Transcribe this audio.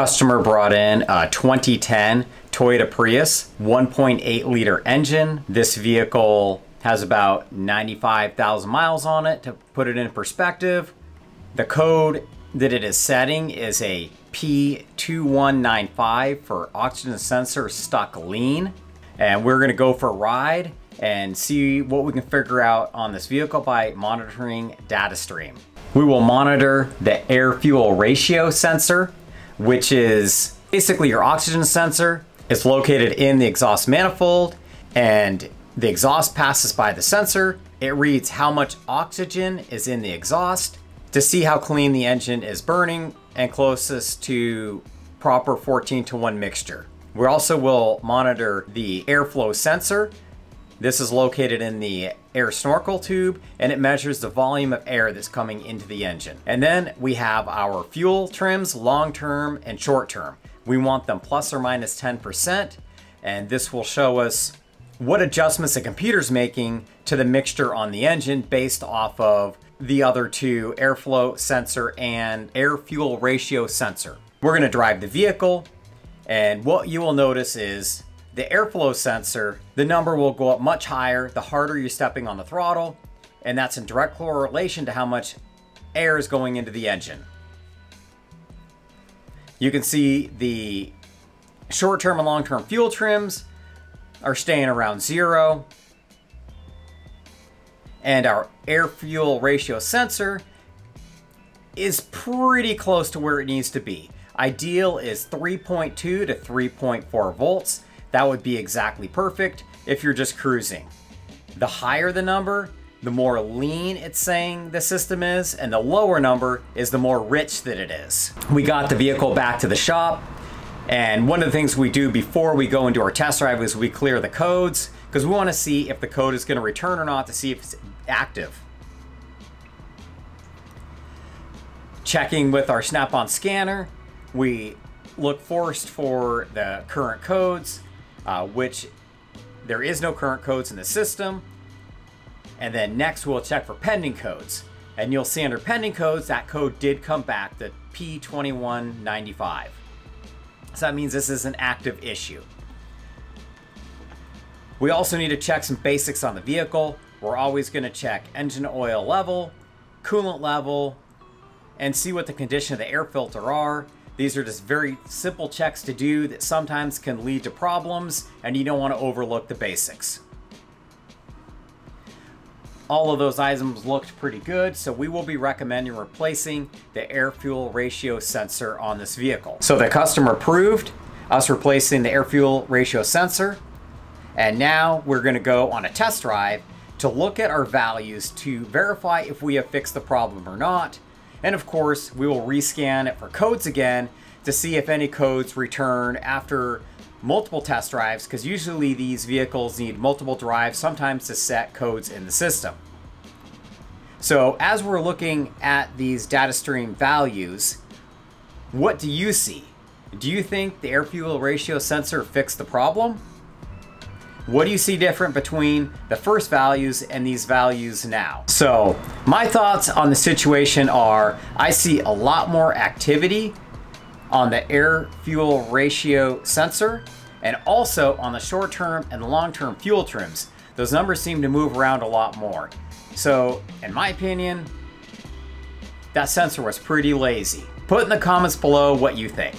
Customer brought in a 2010 Toyota Prius 1.8 liter engine. This vehicle has about 95,000 miles on it. To put it in perspective, the code that it is setting is a P2195 for oxygen sensor stuck lean. And we're gonna go for a ride and see what we can figure out on this vehicle by monitoring data stream. We will monitor the air fuel ratio sensor, which is basically your oxygen sensor. It's located in the exhaust manifold and the exhaust passes by the sensor. It reads how much oxygen is in the exhaust to see how clean the engine is burning and closest to proper 14 to 1 mixture. We also will monitor the airflow sensor. This is located in the air snorkel tube and it measures the volume of air that's coming into the engine. And then we have our fuel trims, long term and short term. We want them plus or minus 10% and this will show us what adjustments the computer's making to the mixture on the engine based off of the other two airflow sensor and air fuel ratio sensor. We're gonna drive the vehicle and what you will notice is the airflow sensor, the number will go up much higher the harder you're stepping on the throttle and that's in direct correlation to how much air is going into the engine. You can see the short-term and long-term fuel trims are staying around zero and our air fuel ratio sensor is pretty close to where it needs to be. Ideal is 3.2 to 3.4 volts. That would be exactly perfect if you're just cruising. The higher the number, the more lean it's saying the system is, and the lower number is the more rich that it is. We got the vehicle back to the shop, and one of the things we do before we go into our test drive is we clear the codes, because we want to see if the code is going to return or not to see if it's active. Checking with our Snap-on scanner, we look first for the current codes, uh, which there is no current codes in the system. And then next we'll check for pending codes. And you'll see under pending codes, that code did come back, the P2195. So that means this is an active issue. We also need to check some basics on the vehicle. We're always going to check engine oil level, coolant level, and see what the condition of the air filter are. These are just very simple checks to do that sometimes can lead to problems and you don't want to overlook the basics. All of those items looked pretty good, so we will be recommending replacing the air fuel ratio sensor on this vehicle. So the customer approved us replacing the air fuel ratio sensor, and now we're gonna go on a test drive to look at our values to verify if we have fixed the problem or not. And of course, we will rescan it for codes again to see if any codes return after multiple test drives, because usually these vehicles need multiple drives, sometimes to set codes in the system. So as we're looking at these data stream values, what do you see? Do you think the air fuel ratio sensor fixed the problem? What do you see different between the first values and these values now? So my thoughts on the situation are I see a lot more activity on the air fuel ratio sensor and also on the short term and long term fuel trims. Those numbers seem to move around a lot more. So in my opinion, that sensor was pretty lazy. Put in the comments below what you think.